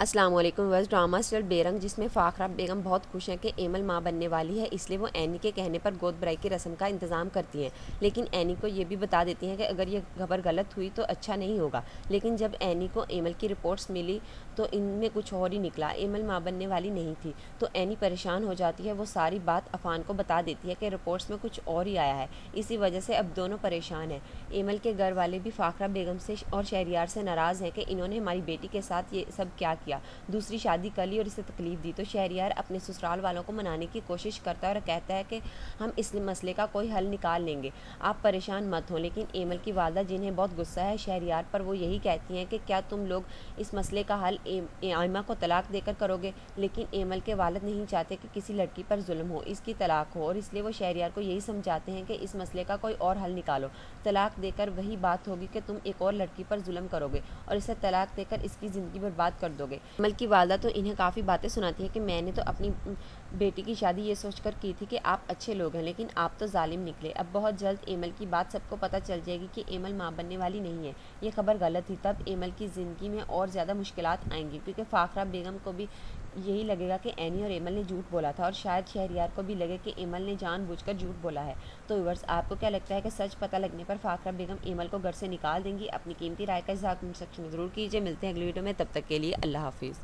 अस्सलाम वालेकुम drama still बेरंग, जिसमें फ़ाखरा बेगम बहुत खुश हैं कि एमल माँ बनने वाली है, इसलिए वो एनी के कहने पर गोद की रस्म का इंतज़ाम करती हैं। लेकिन एनी को ये भी बता देती हैं कि अगर ये खबर गलत हुई तो अच्छा नहीं होगा। लेकिन जब एनी को एमल की रिपोर्ट्स मिली तो इनमें कुछ और ही निकला। एमल माँ बनने वाली नहीं थी। तो एनी परेशान हो जाती है, वो सारी बात अफान को बता देती है कि रिपोर्ट्स में कुछ और ही आया है। इसी वजह से अब दोनों परेशान हैं। एमल के घर वाले भी फ़ाखरा बेगम से और शहरियार से नाराज़ हैं कि इन्होंने हमारी बेटी के साथ ये सब क्या किया। किया। दूसरी शादी कर ली और इसे तकलीफ़ दी। तो शहरियार अपने ससुराल वालों को मनाने की कोशिश करता है और कहता है कि हम इस मसले का कोई हल निकाल लेंगे। आप परेशान मत हो, लेकिन एमल की वालदा जिन्हें बहुत गुस्सा है, शहरियार पर वो यही कहती हैं कि क्या तुम लोग इस मसले का हल आयमा को तलाक देकर करोगे? लेकिन एमल के वालद नहीं चाहते कि किसी लड़की पर जुल्म हो, इसकी तलाक हो। और इसलिए वो शहरियार को यही समझाते हैं कि इस मसले का कोई और हल निकालो। तलाक देकर वही बात होगी कि तुम एक और लड़की पर जुल्म करोगे और इसे तलाक देकर इसकी ज़िंदगी बर्बाद कर दोगे। अमल की वालदा तो इन्हें काफ़ी बातें सुनाती है कि मैंने तो अपनी बेटी की शादी ये सोचकर की थी कि आप अच्छे लोग हैं, लेकिन आप तो जालिम निकले। अब बहुत जल्द एमल की बात सबको पता चल जाएगी कि एमल माँ बनने वाली नहीं है। ये खबर गलत थी, तब एमल की ज़िंदगी में और ज़्यादा मुश्किल आएँगी, क्योंकि फ़ाखरा बेगम को भी यही लगेगा कि एनी और एमल ने झूठ बोला था और शायद शहरियार को भी लगे कि एमल ने जानबूझकर झूठ बोला है। तो व्यूवर्स आपको क्या लगता है कि सच पता लगने पर फ़ाखरा बेगम एमल को घर से निकाल देंगी? अपनी कीमती राय का इजहार सेक्शन में ज़रूर कीजिए। मिलते हैं अगली वीडियो में। तब तक के लिए अल्लाह हाफिज़।